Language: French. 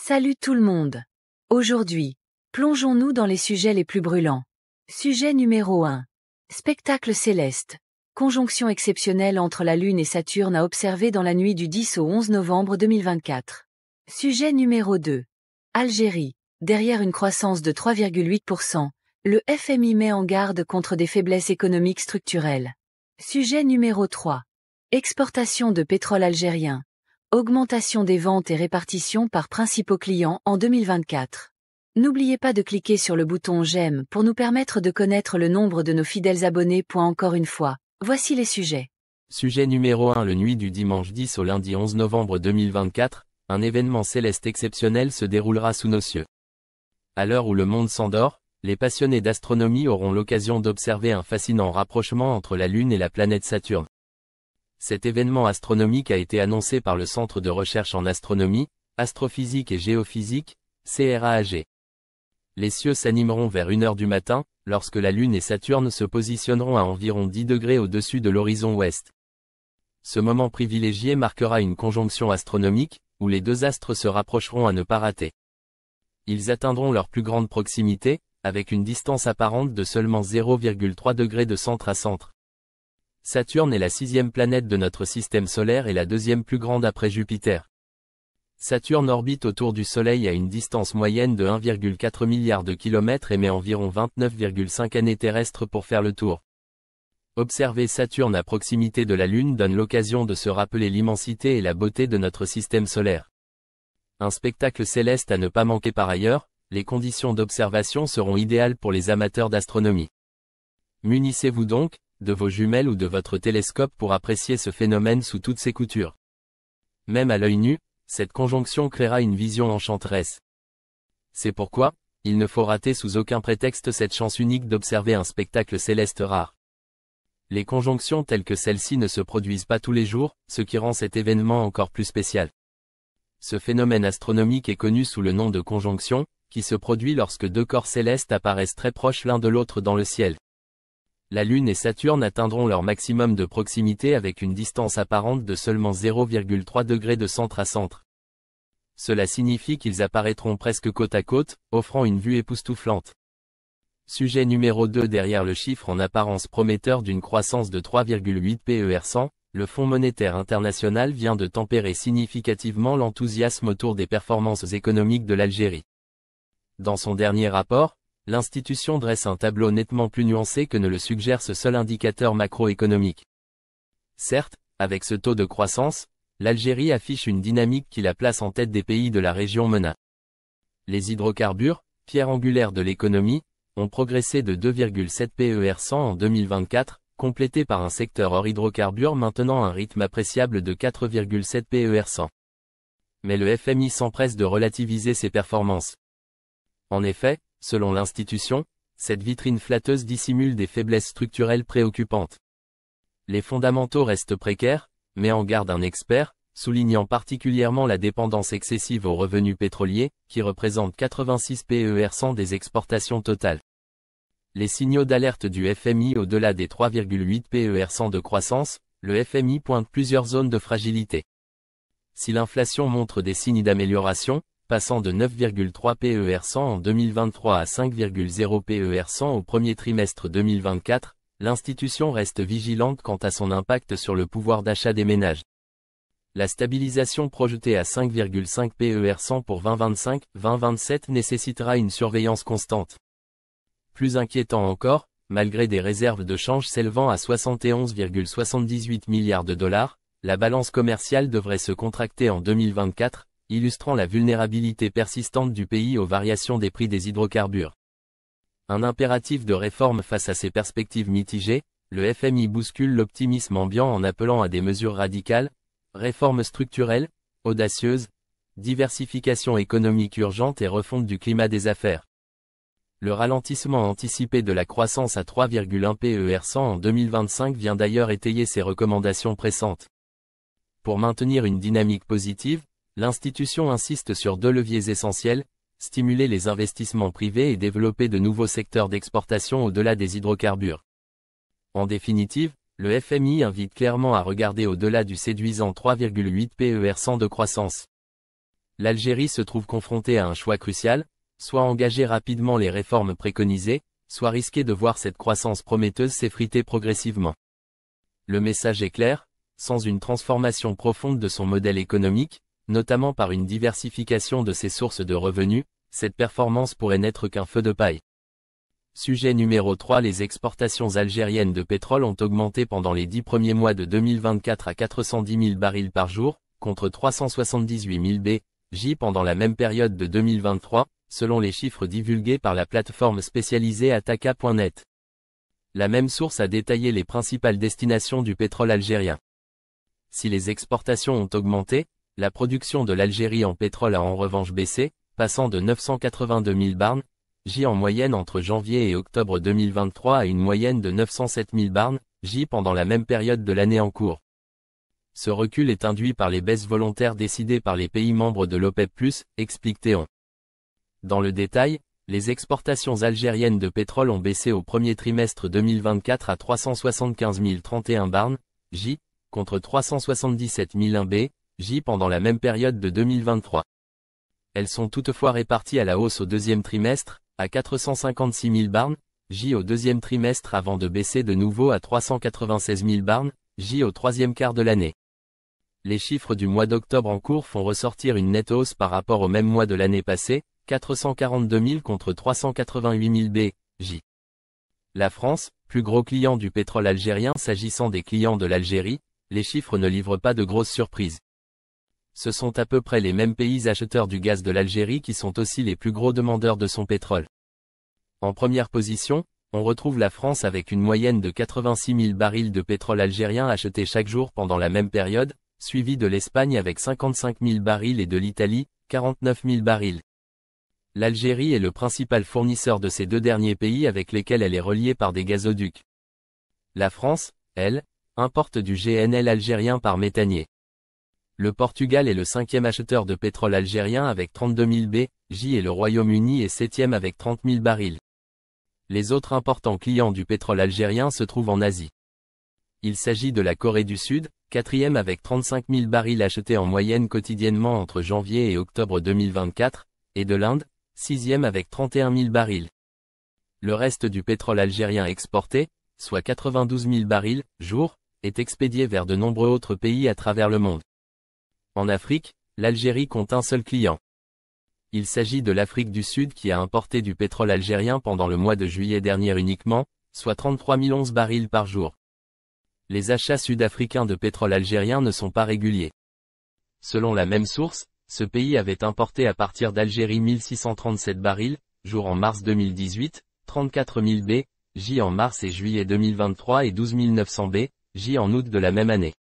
Salut tout le monde. Aujourd'hui, plongeons-nous dans les sujets les plus brûlants. Sujet numéro 1. Spectacle céleste. Conjonction exceptionnelle entre la Lune et Saturne à observer dans la nuit du 10 au 11 novembre 2024. Sujet numéro 2. Algérie. Derrière une croissance de 3,8%, le FMI met en garde contre des faiblesses économiques structurelles. Sujet numéro 3. Exportation de pétrole algérien. Augmentation des ventes et répartition par principaux clients en 2024. N'oubliez pas de cliquer sur le bouton j'aime pour nous permettre de connaître le nombre de nos fidèles abonnés. Encore une fois, voici les sujets. Sujet numéro 1 Le nuit du dimanche 10 au lundi 11 novembre 2024, un événement céleste exceptionnel se déroulera sous nos cieux. À l'heure où le monde s'endort, les passionnés d'astronomie auront l'occasion d'observer un fascinant rapprochement entre la Lune et la planète Saturne. Cet événement astronomique a été annoncé par le Centre de recherche en astronomie, astrophysique et géophysique, CRAAG. Les cieux s'animeront vers 1 heure du matin, lorsque la Lune et Saturne se positionneront à environ 10 degrés au-dessus de l'horizon ouest. Ce moment privilégié marquera une conjonction astronomique, où les deux astres se rapprocheront à ne pas rater. Ils atteindront leur plus grande proximité, avec une distance apparente de seulement 0,3 degrés de centre à centre. Saturne est la sixième planète de notre système solaire et la deuxième plus grande après Jupiter. Saturne orbite autour du Soleil à une distance moyenne de 1,4 milliard de kilomètres et met environ 29,5 années terrestres pour faire le tour. Observer Saturne à proximité de la Lune donne l'occasion de se rappeler l'immensité et la beauté de notre système solaire. Un spectacle céleste à ne pas manquer par ailleurs, les conditions d'observation seront idéales pour les amateurs d'astronomie. Munissez-vous donc, de vos jumelles ou de votre télescope pour apprécier ce phénomène sous toutes ses coutures. Même à l'œil nu, cette conjonction créera une vision enchanteresse. C'est pourquoi, il ne faut rater sous aucun prétexte cette chance unique d'observer un spectacle céleste rare. Les conjonctions telles que celle-ci ne se produisent pas tous les jours, ce qui rend cet événement encore plus spécial. Ce phénomène astronomique est connu sous le nom de conjonction, qui se produit lorsque deux corps célestes apparaissent très proches l'un de l'autre dans le ciel la Lune et Saturne atteindront leur maximum de proximité avec une distance apparente de seulement 0,3 degrés de centre à centre. Cela signifie qu'ils apparaîtront presque côte à côte, offrant une vue époustouflante. Sujet numéro 2 Derrière le chiffre en apparence prometteur d'une croissance de 3,8 PER 100, le Fonds monétaire international vient de tempérer significativement l'enthousiasme autour des performances économiques de l'Algérie. Dans son dernier rapport, l'institution dresse un tableau nettement plus nuancé que ne le suggère ce seul indicateur macroéconomique. Certes, avec ce taux de croissance, l'Algérie affiche une dynamique qui la place en tête des pays de la région MENA. Les hydrocarbures, pierre angulaire de l'économie, ont progressé de 2,7 PER 100 en 2024, complété par un secteur hors hydrocarbures maintenant un rythme appréciable de 4,7 PER 100. Mais le FMI s'empresse de relativiser ses performances. En effet, Selon l'institution, cette vitrine flatteuse dissimule des faiblesses structurelles préoccupantes. Les fondamentaux restent précaires, mais en garde un expert, soulignant particulièrement la dépendance excessive aux revenus pétroliers, qui représentent 86 PER 100 des exportations totales. Les signaux d'alerte du FMI au-delà des 3,8 PER 100 de croissance, le FMI pointe plusieurs zones de fragilité. Si l'inflation montre des signes d'amélioration, passant de 9,3 PER 100 en 2023 à 5,0 PER 100 au premier trimestre 2024, l'institution reste vigilante quant à son impact sur le pouvoir d'achat des ménages. La stabilisation projetée à 5,5 PER 100 pour 2025-2027 nécessitera une surveillance constante. Plus inquiétant encore, malgré des réserves de change s'élevant à 71,78 milliards de dollars, la balance commerciale devrait se contracter en 2024, illustrant la vulnérabilité persistante du pays aux variations des prix des hydrocarbures. Un impératif de réforme face à ces perspectives mitigées, le FMI bouscule l'optimisme ambiant en appelant à des mesures radicales, réformes structurelles, audacieuses, diversification économique urgente et refonte du climat des affaires. Le ralentissement anticipé de la croissance à 3,1 PER 100 en 2025 vient d'ailleurs étayer ces recommandations pressantes. Pour maintenir une dynamique positive, L'institution insiste sur deux leviers essentiels, stimuler les investissements privés et développer de nouveaux secteurs d'exportation au-delà des hydrocarbures. En définitive, le FMI invite clairement à regarder au-delà du séduisant 3,8 PER 100 de croissance. L'Algérie se trouve confrontée à un choix crucial, soit engager rapidement les réformes préconisées, soit risquer de voir cette croissance prometteuse s'effriter progressivement. Le message est clair, sans une transformation profonde de son modèle économique, notamment par une diversification de ses sources de revenus, cette performance pourrait n'être qu'un feu de paille. Sujet numéro 3 Les exportations algériennes de pétrole ont augmenté pendant les dix premiers mois de 2024 à 410 000 barils par jour, contre 378 000 b. pendant la même période de 2023, selon les chiffres divulgués par la plateforme spécialisée Ataka.net. La même source a détaillé les principales destinations du pétrole algérien. Si les exportations ont augmenté, la production de l'Algérie en pétrole a en revanche baissé, passant de 982 000 barnes, J en moyenne entre janvier et octobre 2023 à une moyenne de 907 000 barnes, J pendant la même période de l'année en cours. Ce recul est induit par les baisses volontaires décidées par les pays membres de l'OPEP+, explique Théon. Dans le détail, les exportations algériennes de pétrole ont baissé au premier trimestre 2024 à 375 031 barnes, J, contre 377 001 B, J pendant la même période de 2023. Elles sont toutefois réparties à la hausse au deuxième trimestre, à 456 000 barnes, J au deuxième trimestre avant de baisser de nouveau à 396 000 barnes, J au troisième quart de l'année. Les chiffres du mois d'octobre en cours font ressortir une nette hausse par rapport au même mois de l'année passée, 442 000 contre 388 000 B, J. La France, plus gros client du pétrole algérien s'agissant des clients de l'Algérie, les chiffres ne livrent pas de grosses surprises. Ce sont à peu près les mêmes pays acheteurs du gaz de l'Algérie qui sont aussi les plus gros demandeurs de son pétrole. En première position, on retrouve la France avec une moyenne de 86 000 barils de pétrole algérien achetés chaque jour pendant la même période, suivi de l'Espagne avec 55 000 barils et de l'Italie, 49 000 barils. L'Algérie est le principal fournisseur de ces deux derniers pays avec lesquels elle est reliée par des gazoducs. La France, elle, importe du GNL algérien par méthanier. Le Portugal est le cinquième acheteur de pétrole algérien avec 32 000 b, J et le Royaume-Uni est septième avec 30 000 barils. Les autres importants clients du pétrole algérien se trouvent en Asie. Il s'agit de la Corée du Sud, quatrième avec 35 000 barils achetés en moyenne quotidiennement entre janvier et octobre 2024, et de l'Inde, sixième avec 31 000 barils. Le reste du pétrole algérien exporté, soit 92 000 barils, jour, est expédié vers de nombreux autres pays à travers le monde. En Afrique, l'Algérie compte un seul client. Il s'agit de l'Afrique du Sud qui a importé du pétrole algérien pendant le mois de juillet dernier uniquement, soit 33 011 barils par jour. Les achats sud-africains de pétrole algérien ne sont pas réguliers. Selon la même source, ce pays avait importé à partir d'Algérie 1637 barils, jour en mars 2018, 34 000 B, J en mars et juillet 2023 et 12 900 B, J en août de la même année.